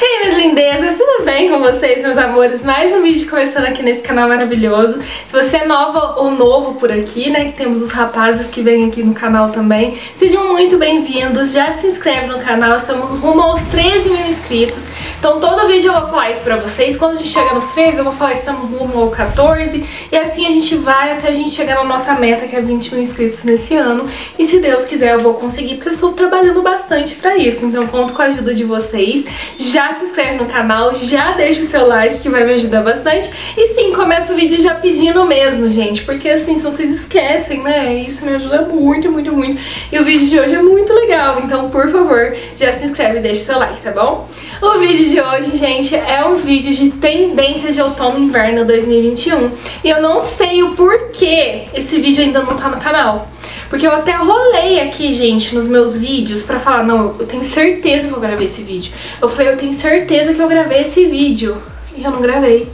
Hey, minhas lindezas, tudo bem com vocês, meus amores? Mais um vídeo começando aqui nesse canal maravilhoso. Se você é nova ou novo por aqui, né, que temos os rapazes que vêm aqui no canal também, sejam muito bem-vindos. Já se inscreve no canal, estamos rumo aos 13 mil inscritos. Então todo vídeo eu vou falar isso pra vocês. Quando a gente chegar nos 13, eu vou falar estamos ao 14. E assim a gente vai até a gente chegar na nossa meta, que é 20 mil inscritos nesse ano. E se Deus quiser, eu vou conseguir, porque eu estou trabalhando bastante pra isso. Então conto com a ajuda de vocês. Já se inscreve no canal, já deixa o seu like, que vai me ajudar bastante. E sim, começa o vídeo já pedindo mesmo, gente. Porque assim, se vocês esquecem, né? Isso me ajuda muito, muito, muito. E o vídeo de hoje é muito legal. Então, por favor, já se inscreve e deixa o seu like, tá bom? O vídeo de hoje, gente, é um vídeo de tendências de outono e inverno 2021. E eu não sei o porquê esse vídeo ainda não tá no canal. Porque eu até rolei aqui, gente, nos meus vídeos pra falar, não, eu tenho certeza que eu gravei esse vídeo. Eu falei, eu tenho certeza que eu gravei esse vídeo. E eu não gravei.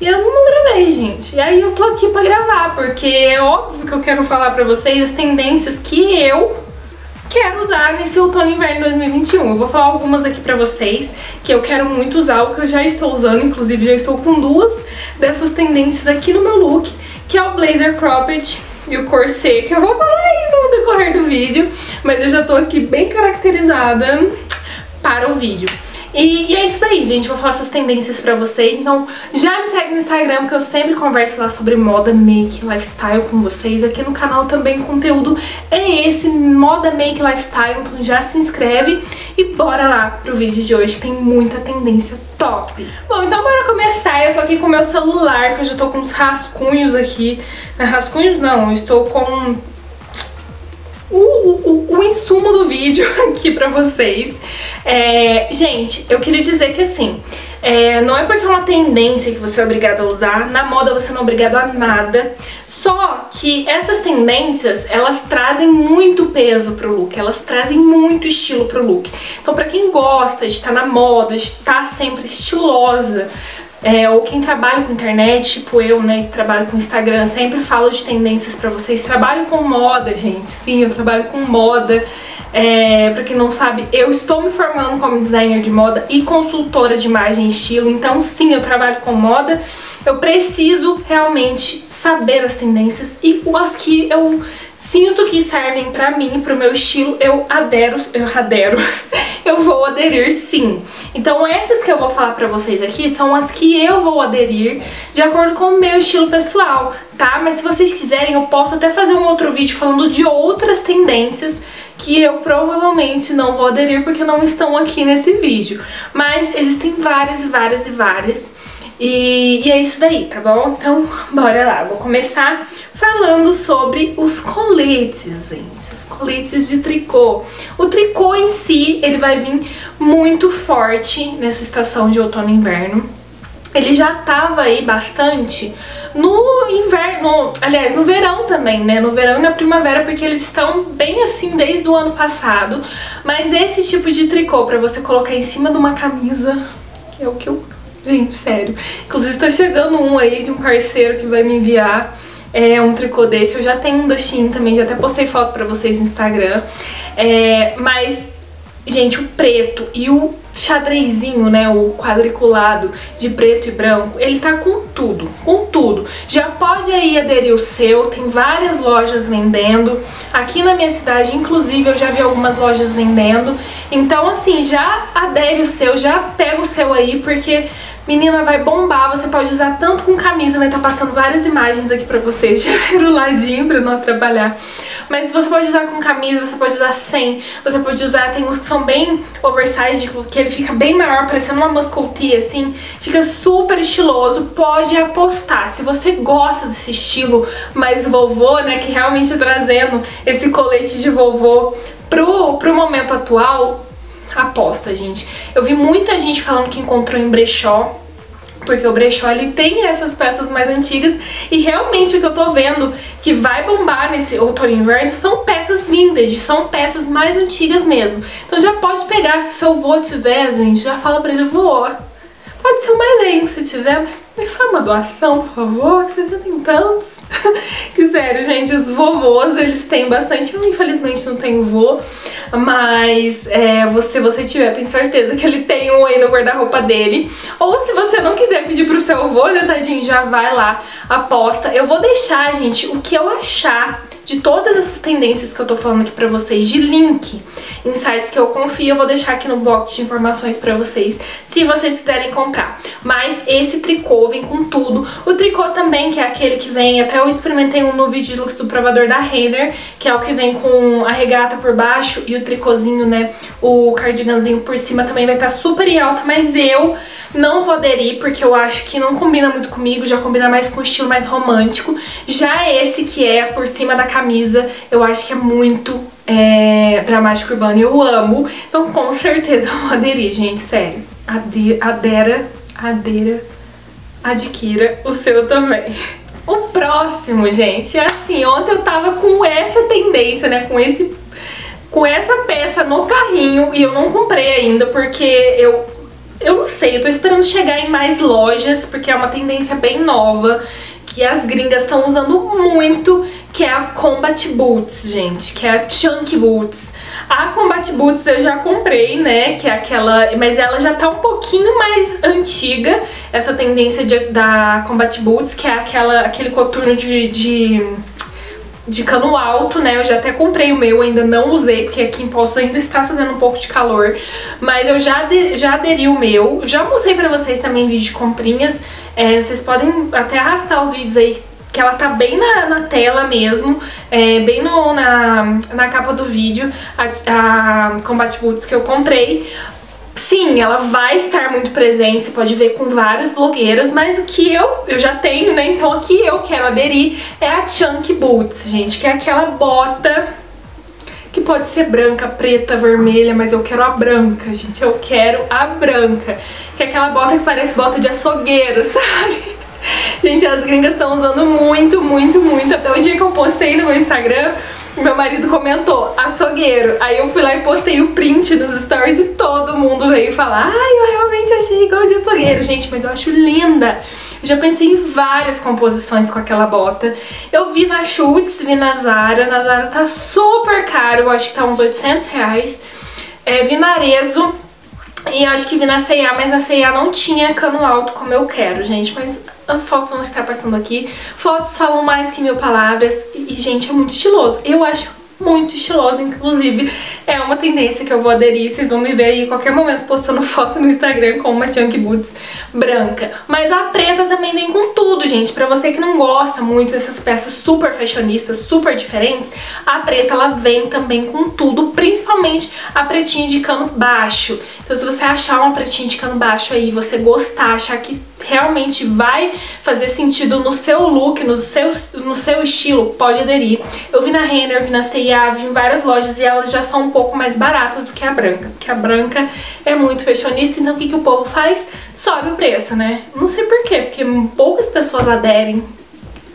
E eu não gravei, gente. E aí eu tô aqui pra gravar, porque é óbvio que eu quero falar pra vocês as tendências que eu quero usar nesse outono e inverno 2021. Eu vou falar algumas aqui pra vocês que eu quero muito usar, o que eu já estou usando, inclusive já estou com duas dessas tendências aqui no meu look, que é o blazer cropped e o corset, que eu vou falar aí no decorrer do vídeo, mas eu já tô aqui bem caracterizada para o vídeo. E, e, é isso daí, gente. Vou falar essas tendências pra vocês. Então, já me segue no Instagram, que eu sempre converso lá sobre moda, make, lifestyle com vocês. Aqui no canal também o conteúdo é esse, moda, make, lifestyle. Então já se inscreve e bora lá pro vídeo de hoje, que tem muita tendência top. Bom, então bora começar. Eu tô aqui com o meu celular, que eu já tô com uns rascunhos aqui. Rascunhos não, eu estou com o, o, o, insumo do vídeo aqui pra vocês. É, gente, eu queria dizer que assim, é, não é porque é uma tendência que você é obrigado a usar, na moda você não é obrigado a nada. Só que essas tendências, elas trazem muito peso pro look, elas trazem muito estilo pro look. Então pra quem gosta de estar na moda, de estar sempre estilosa, é, ou quem trabalha com internet, tipo eu, né, que trabalho com Instagram, sempre falo de tendências pra vocês. Trabalho com moda, gente. Sim, eu trabalho com moda. É, pra quem não sabe, eu estou me formando como designer de moda e consultora de imagem e estilo. Então, sim, eu trabalho com moda. Eu preciso realmente saber as tendências e as que eu sinto que servem pra mim, pro meu estilo, eu adero, eu adero, eu vou aderir sim. Então essas que eu vou falar pra vocês aqui são as que eu vou aderir de acordo com o meu estilo pessoal, tá? Mas se vocês quiserem, eu posso até fazer um outro vídeo falando de outras tendências que eu provavelmente não vou aderir porque não estão aqui nesse vídeo. Mas existem várias e várias e várias. E, e, é isso daí, tá bom? Então, bora lá. Vou começar falando sobre os coletes, gente. Os coletes de tricô. O tricô em si, ele vai vir muito forte nessa estação de outono e inverno. Ele já tava aí bastante no inverno, aliás, no verão também, né? No verão e na primavera, porque eles estão bem assim desde o ano passado. Mas esse tipo de tricô pra você colocar em cima de uma camisa, que é o que eu Gente, sério. Inclusive tá chegando um aí de um parceiro que vai me enviar é, um tricô desse. Eu já tenho um da também, já até postei foto pra vocês no Instagram. É, mas, gente, o preto e o xadrezinho, né, o quadriculado de preto e branco, ele tá com tudo, com tudo. Já pode aí aderir o seu, tem várias lojas vendendo. Aqui na minha cidade, inclusive, eu já vi algumas lojas vendendo. Então, assim, já adere o seu, já pega o seu aí, porque Menina, vai bombar, você pode usar tanto com camisa, vai estar tá passando várias imagens aqui pra vocês, tirar o ladinho pra não atrapalhar. Mas você pode usar com camisa, você pode usar sem, você pode usar, tem uns que são bem oversized, que ele fica bem maior, parecendo uma muscle tee, assim, fica super estiloso, pode apostar. Se você gosta desse estilo mais vovô, né, que realmente trazendo esse colete de vovô pro, pro momento atual, aposta, gente. Eu vi muita gente falando que encontrou em brechó, porque o brechó ele tem essas peças mais antigas e realmente o que eu tô vendo que vai bombar nesse outono e inverno são peças vintage, são peças mais antigas mesmo. Então já pode pegar, se seu vô tiver, gente, já fala pra ele, vô, Pode ser uma ideia se tiver. Me faz uma doação, por favor, que você já tem tantos. que sério, gente, os vovôs, eles têm bastante. Eu, infelizmente, não tenho vô. Mas é, você, você tiver, tenho certeza que ele tem um aí no guarda-roupa dele. Ou se você não quiser pedir pro seu avô, né, tadinho, já vai lá, aposta. Eu vou deixar, gente, o que eu achar de todas essas tendências que eu tô falando aqui pra vocês, de link em sites que eu confio, eu vou deixar aqui no box de informações pra vocês, se vocês quiserem comprar. Mas esse tricô vem com tudo. O tricô também, que é aquele que vem, até eu experimentei um no vídeo do provador da Renner, que é o que vem com a regata por baixo e o tricôzinho, né, o cardiganzinho por cima também vai estar tá super em alta, mas eu não vou aderir porque eu acho que não combina muito comigo, já combina mais com um estilo mais romântico. Já esse que é por cima da camisa, eu acho que é muito é, dramático urbano e eu amo. Então com certeza eu vou aderir, gente, sério. Ade adera, adera, adquira o seu também. O próximo, gente, é assim, ontem eu tava com essa tendência, né, com esse com essa peça no carrinho e eu não comprei ainda porque eu eu não sei, eu tô esperando chegar em mais lojas, porque é uma tendência bem nova, que as gringas estão usando muito, que é a Combat Boots, gente, que é a Chunky Boots. A Combat Boots eu já comprei, né, que é aquela... Mas ela já tá um pouquinho mais antiga, essa tendência de, da Combat Boots, que é aquela, aquele coturno de, de de cano alto, né? Eu já até comprei o meu, ainda não usei, porque aqui em Poços ainda está fazendo um pouco de calor. Mas eu já, já aderi o meu. Já mostrei pra vocês também vídeo de comprinhas. É, vocês podem até arrastar os vídeos aí que ela tá bem na, na tela mesmo, é, bem no, na, na capa do vídeo, a, a Combat Boots que eu comprei. Sim, ela vai estar muito presente, você pode ver com várias blogueiras, mas o que eu, eu já tenho, né, então aqui eu quero aderir é a Chunky Boots, gente, que é aquela bota que pode ser branca, preta, vermelha, mas eu quero a branca, gente, eu quero a branca, que é aquela bota que parece bota de açougueiro, sabe? Gente, as gringas estão usando muito, muito, muito, até o dia que eu postei no meu Instagram, meu marido comentou, açougueiro. Aí eu fui lá e postei o print nos stories e todo mundo veio falar Ai, eu realmente achei igual de açougueiro. Gente, mas eu acho linda. Eu já pensei em várias composições com aquela bota. Eu vi na Schultz, vi na Zara. Na Zara tá super caro, eu acho que tá uns 800 reais. É, vi na Arezzo. E acho que vi na C&A, mas na C&A não tinha cano alto como eu quero, gente. Mas as fotos vão estar passando aqui. Fotos falam mais que mil palavras e, gente, é muito estiloso. Eu acho muito estilosa, inclusive é uma tendência que eu vou aderir, vocês vão me ver aí a qualquer momento postando foto no Instagram com uma Chunky Boots branca. Mas a preta também vem com tudo, gente, pra você que não gosta muito dessas peças super fashionistas, super diferentes, a preta ela vem também com tudo, principalmente a pretinha de cano baixo. Então se você achar uma pretinha de cano baixo aí, você gostar, achar que realmente vai fazer sentido no seu look, no seu, no seu estilo, pode aderir. Eu vi na Renner, vi na C&A, vi em várias lojas e elas já são um pouco mais baratas do que a branca, porque a branca é muito fashionista, então o que, que o povo faz? Sobe o preço, né? Não sei porquê, porque poucas pessoas aderem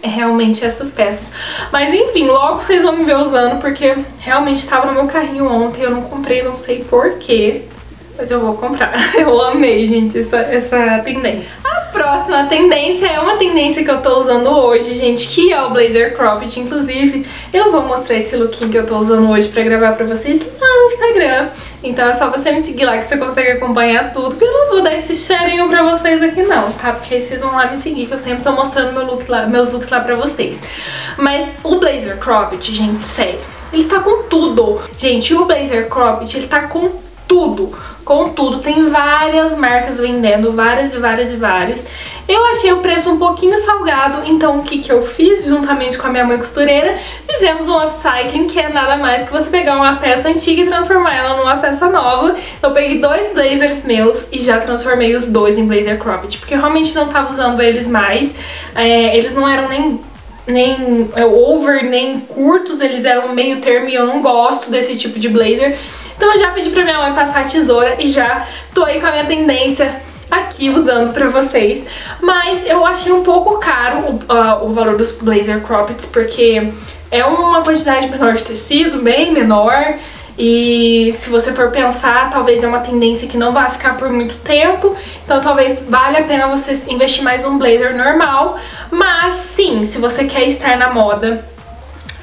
realmente essas peças. Mas enfim, logo vocês vão me ver usando, porque realmente estava no meu carrinho ontem, eu não comprei, não sei porquê. Mas eu vou comprar. Eu amei, gente, essa, essa tendência. A próxima tendência é uma tendência que eu tô usando hoje, gente, que é o Blazer Cropped. Inclusive, eu vou mostrar esse lookinho que eu tô usando hoje pra gravar pra vocês no Instagram. Então é só você me seguir lá que você consegue acompanhar tudo, porque eu não vou dar esse cheirinho pra vocês aqui não, tá? Porque aí vocês vão lá me seguir, que eu sempre tô mostrando meu look lá, meus looks lá pra vocês. Mas o Blazer Cropped, gente, sério, ele tá com tudo. Gente, o Blazer Cropped, ele tá com tudo Contudo, tem várias marcas vendendo, várias e várias e várias. Eu achei o preço um pouquinho salgado, então o que, que eu fiz, juntamente com a minha mãe costureira, fizemos um upcycling, que é nada mais que você pegar uma peça antiga e transformar ela numa peça nova. Eu peguei dois blazers meus e já transformei os dois em blazer cropped, porque eu realmente não tava usando eles mais. É, eles não eram nem nem é, over, nem curtos, eles eram meio termo e eu não gosto desse tipo de blazer. Então eu já pedi pra minha mãe passar a tesoura e já tô aí com a minha tendência aqui usando pra vocês. Mas eu achei um pouco caro o, uh, o valor dos blazer croppeds, porque é uma quantidade menor de tecido, bem menor. E se você for pensar, talvez é uma tendência que não vai ficar por muito tempo. Então talvez valha a pena você investir mais num blazer normal. Mas sim, se você quer estar na moda,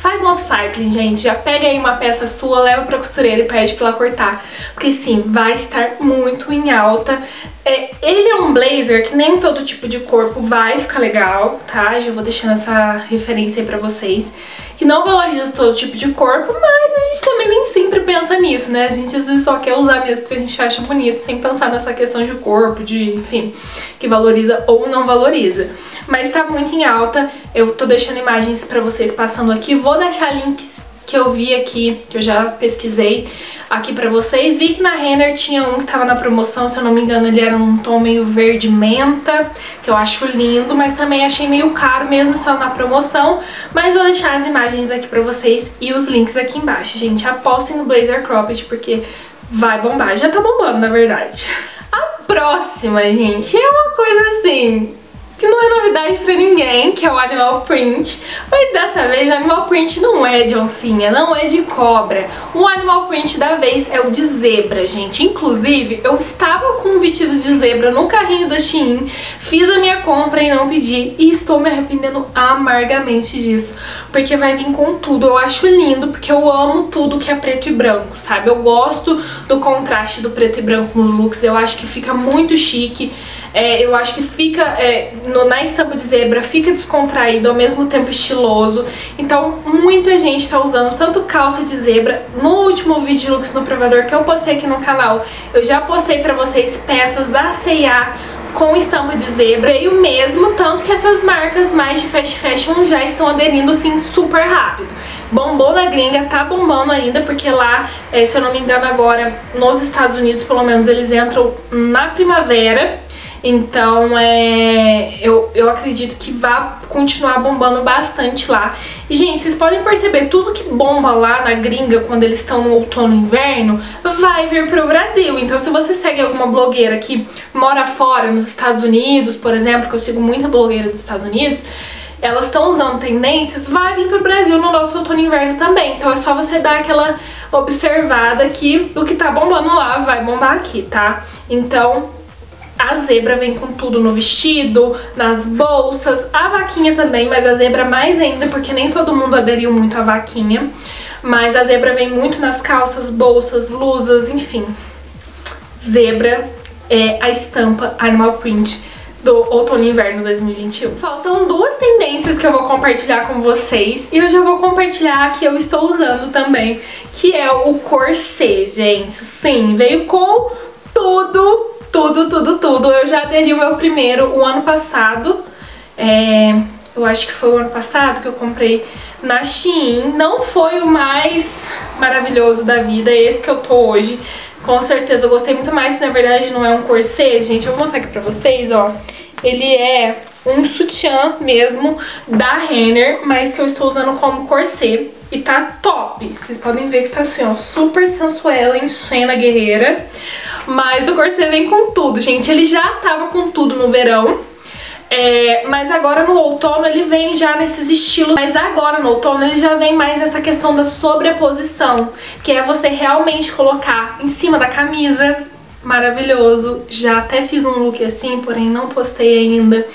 Faz um upcycling, gente. Já pega aí uma peça sua, leva pra costureira e pede pra ela cortar. Porque sim, vai estar muito em alta. É, ele é um blazer que nem todo tipo de corpo vai ficar legal, tá? Já vou deixando essa referência aí pra vocês. Que não valoriza todo tipo de corpo, mas a gente também nem sempre pensa nisso, né? A gente às vezes só quer usar mesmo porque a gente acha bonito, sem pensar nessa questão de corpo, de, enfim, que valoriza ou não valoriza mas tá muito em alta. Eu tô deixando imagens pra vocês passando aqui. Vou deixar links que eu vi aqui, que eu já pesquisei aqui pra vocês. Vi que na Renner tinha um que tava na promoção, se eu não me engano ele era um tom meio verde menta, que eu acho lindo, mas também achei meio caro mesmo só na promoção. Mas vou deixar as imagens aqui pra vocês e os links aqui embaixo. Gente, apostem no Blazer Cropped porque vai bombar. Já tá bombando, na verdade. A próxima, gente, é uma coisa assim que não é novidade pra ninguém, que é o Animal Print. Mas dessa vez o Animal Print não é de oncinha, não é de cobra. O Animal Print da vez é o de zebra, gente. Inclusive, eu estava com um vestido de zebra no carrinho da Shein, fiz a minha compra e não pedi, e estou me arrependendo amargamente disso. Porque vai vir com tudo, eu acho lindo, porque eu amo tudo que é preto e branco, sabe? Eu gosto do contraste do preto e branco nos looks, eu acho que fica muito chique. É, eu acho que fica é, no, na estampa de zebra, fica descontraído, ao mesmo tempo estiloso. Então muita gente tá usando tanto calça de zebra. No último vídeo de looks no provador que eu postei aqui no canal, eu já postei pra vocês peças da C&A com estampa de zebra e o mesmo, tanto que essas marcas mais de fast fashion já estão aderindo assim super rápido. Bombou na gringa, tá bombando ainda, porque lá, é, se eu não me engano agora, nos Estados Unidos pelo menos, eles entram na primavera então, é, eu, eu acredito que vai continuar bombando bastante lá. E, gente, vocês podem perceber, tudo que bomba lá na gringa, quando eles estão no outono e inverno, vai vir pro Brasil. Então, se você segue alguma blogueira que mora fora, nos Estados Unidos, por exemplo, que eu sigo muita blogueira dos Estados Unidos, elas estão usando tendências, vai vir pro Brasil no nosso outono e inverno também. Então é só você dar aquela observada que o que tá bombando lá vai bombar aqui, tá? Então a zebra vem com tudo no vestido, nas bolsas, a vaquinha também, mas a zebra mais ainda, porque nem todo mundo aderiu muito à vaquinha. Mas a zebra vem muito nas calças, bolsas, blusas, enfim. Zebra é a estampa Animal Print do outono e inverno 2021. Faltam duas tendências que eu vou compartilhar com vocês e eu já vou compartilhar que eu estou usando também, que é o corset, gente. Sim, veio com tudo tudo, tudo, tudo. Eu já aderi o meu primeiro o ano passado. É, eu acho que foi o ano passado que eu comprei na Shein. Não foi o mais maravilhoso da vida, esse que eu tô hoje. Com certeza eu gostei muito mais, na verdade não é um corset, gente. Eu vou mostrar aqui pra vocês, ó. Ele é um sutiã mesmo da Renner, mas que eu estou usando como corset. E tá top. Vocês podem ver que tá assim, ó, super sensuela, enchendo a guerreira. Mas o corset vem com tudo, gente. Ele já tava com tudo no verão. É, mas agora no outono ele vem já nesses estilos, mas agora no outono ele já vem mais nessa questão da sobreposição, que é você realmente colocar em cima da camisa, maravilhoso, já até fiz um look assim, porém não postei ainda,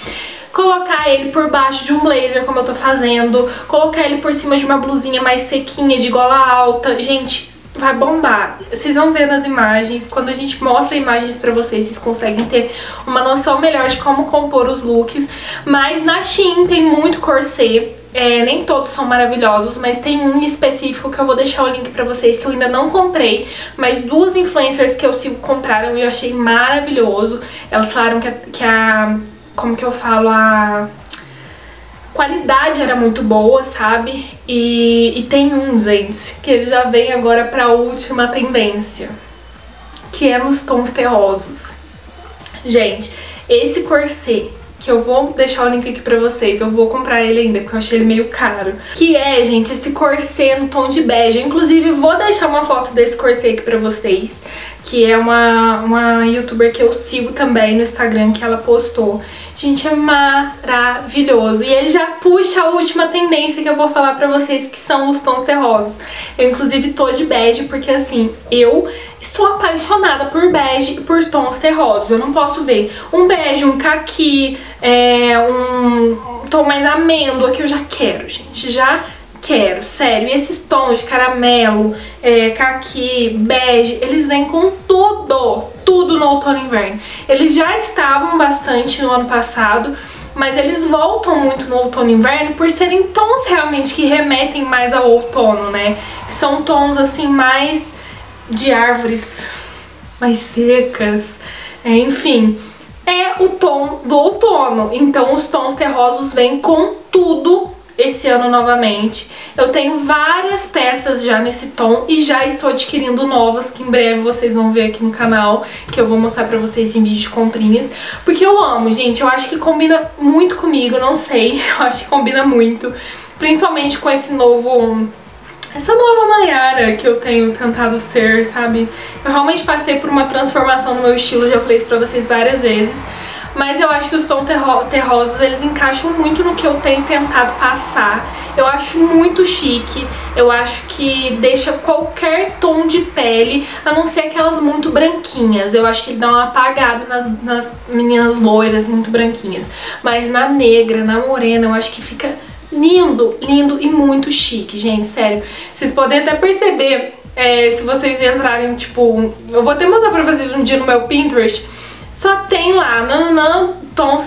colocar ele por baixo de um blazer, como eu tô fazendo, colocar ele por cima de uma blusinha mais sequinha, de gola alta, gente, vai bombar. Vocês vão ver nas imagens, quando a gente mostra imagens pra vocês, vocês conseguem ter uma noção melhor de como compor os looks. Mas na Shein tem muito corset, é, nem todos são maravilhosos, mas tem um específico que eu vou deixar o link pra vocês que eu ainda não comprei, mas duas influencers que eu sigo compraram e eu achei maravilhoso. Elas falaram que a, que a como que eu falo, a qualidade era muito boa, sabe? E, e tem um, gente, que ele já vem agora pra última tendência, que é nos tons terrosos. Gente, esse corset que eu vou deixar o link aqui pra vocês. Eu vou comprar ele ainda, porque eu achei ele meio caro. Que é, gente, esse corset no tom de bege. Inclusive, vou deixar uma foto desse corset aqui pra vocês. Que é uma, uma youtuber que eu sigo também no Instagram, que ela postou. Gente, é maravilhoso. E ele já puxa a última tendência que eu vou falar pra vocês, que são os tons terrosos. Eu, inclusive, tô de bege, porque, assim, eu estou apaixonada por bege e por tons terrosos. Eu não posso ver um bege, um caqui, é, um tom mais amêndoa, que eu já quero, gente. Já quero, sério. E esses tons de caramelo, é, caqui, bege, eles vêm com tudo, tudo no outono e inverno. Eles já estavam bastante no ano passado, mas eles voltam muito no outono e inverno por serem tons realmente que remetem mais ao outono, né? São tons assim mais de árvores mais secas, é, enfim. É o tom do outono, então os tons terrosos vêm com tudo esse ano novamente. Eu tenho várias peças já nesse tom e já estou adquirindo novas que em breve vocês vão ver aqui no canal, que eu vou mostrar pra vocês em vídeo de comprinhas, porque eu amo, gente, eu acho que combina muito comigo, não sei, eu acho que combina muito, principalmente com esse novo essa nova Mayara que eu tenho tentado ser, sabe? Eu realmente passei por uma transformação no meu estilo, já falei isso pra vocês várias vezes. Mas eu acho que os tons terrosos, eles encaixam muito no que eu tenho tentado passar. Eu acho muito chique, eu acho que deixa qualquer tom de pele, a não ser aquelas muito branquinhas. Eu acho que ele dá uma apagada nas, nas meninas loiras muito branquinhas. Mas na negra, na morena, eu acho que fica lindo, lindo e muito chique, gente, sério. Vocês podem até perceber, é, se vocês entrarem, tipo... Eu vou até mostrar pra vocês um dia no meu Pinterest só tem lá, nananã, tons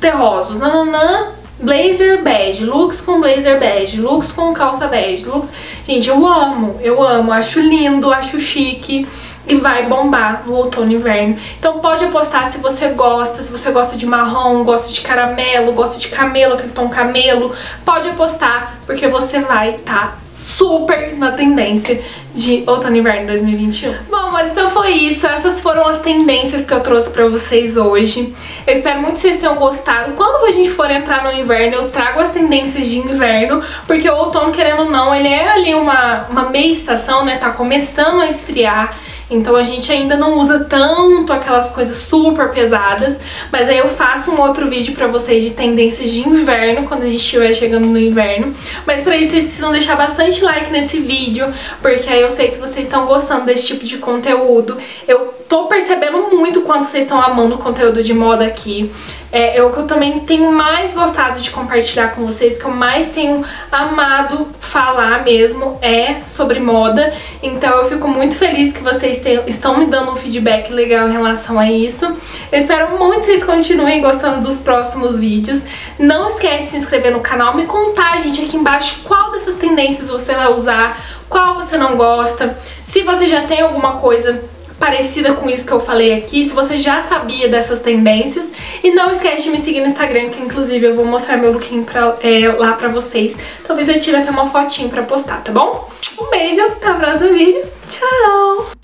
terrosos, nananã, blazer bege, looks com blazer bege, looks com calça bege, looks... Gente, eu amo, eu amo, acho lindo, acho chique e vai bombar no outono e inverno. Então pode apostar se você gosta, se você gosta de marrom, gosta de caramelo, gosta de camelo, aquele tom camelo, pode apostar, porque você vai estar tá super na tendência de outono e inverno 2021. Bom, mas então foi isso. Essas foram as tendências que eu trouxe pra vocês hoje. Eu espero muito que vocês tenham gostado. Quando a gente for entrar no inverno, eu trago as tendências de inverno, porque o outono, querendo ou não, ele é ali uma, uma meia estação, né? Tá começando a esfriar. Então a gente ainda não usa tanto aquelas coisas super pesadas, mas aí eu faço um outro vídeo pra vocês de tendências de inverno, quando a gente estiver chegando no inverno. Mas pra isso vocês precisam deixar bastante like nesse vídeo, porque aí eu sei que vocês estão gostando desse tipo de conteúdo. Eu tô percebendo muito quanto vocês estão amando o conteúdo de moda aqui. É, o que eu também tenho mais gostado de compartilhar com vocês, que eu mais tenho amado falar mesmo, é sobre moda. Então eu fico muito feliz que vocês tenham, estão me dando um feedback legal em relação a isso. Eu espero muito que vocês continuem gostando dos próximos vídeos. Não esquece de se inscrever no canal, me contar, gente, aqui embaixo qual dessas tendências você vai usar, qual você não gosta, se você já tem alguma coisa parecida com isso que eu falei aqui, se você já sabia dessas tendências. E não esquece de me seguir no Instagram, que inclusive eu vou mostrar meu lookinho pra, é, lá pra vocês. Talvez eu tire até uma fotinho pra postar, tá bom? Um beijo, até o próximo vídeo. Tchau!